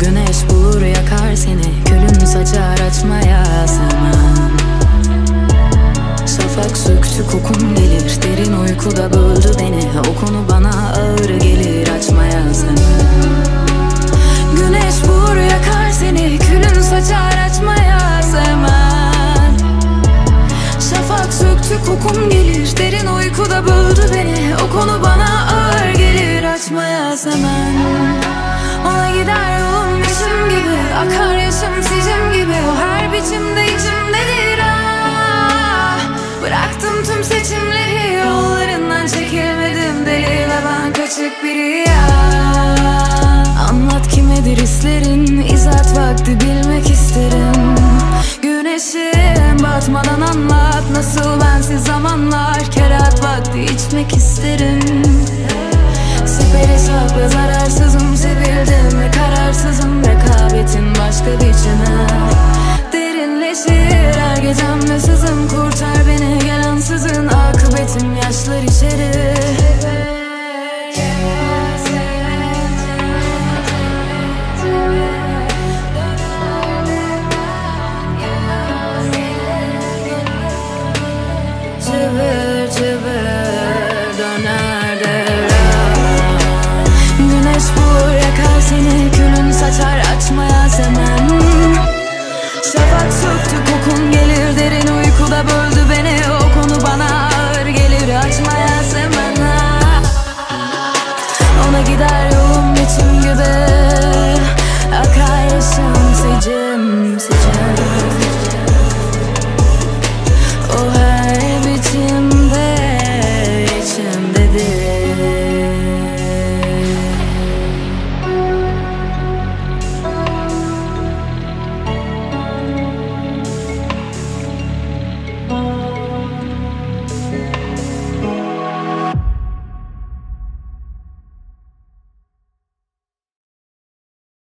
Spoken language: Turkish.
Güneş bulur yakar seni. Külün saçar açmaya zaman. Şafak söktü kokun gelir. Derin uykuda böldü beni. Okunu bana ağır gelir Söktü kokum gelir Derin uykuda böldü beni. O konu bana ağır gelir Açmaya zaman Ona gider yolum biçim gibi Akar yaşım sicim gibi. O her biçimde içimdedir ah. Bıraktım tüm seçimleri Yollarından çekilmedim deli Ve ben kaçık biri ya Anlat kimedir hislerin İzat vakti bilmek uzatmadan anlat. Nasıl bensiz zamanlar Kerat vakti içmek isterim. Siperi sakla zararsızım Sevildim ve kararsızım. Rekabetin başka biçimi Derinleşir her gecem ve Güneş vur seni külün saçar açmaya semen Şafak söktü kokun gelir derin uykuda böldü beni. O konu bana ağır gelir açmaya semen Ona gider yolum biçim gibi akar yaşam.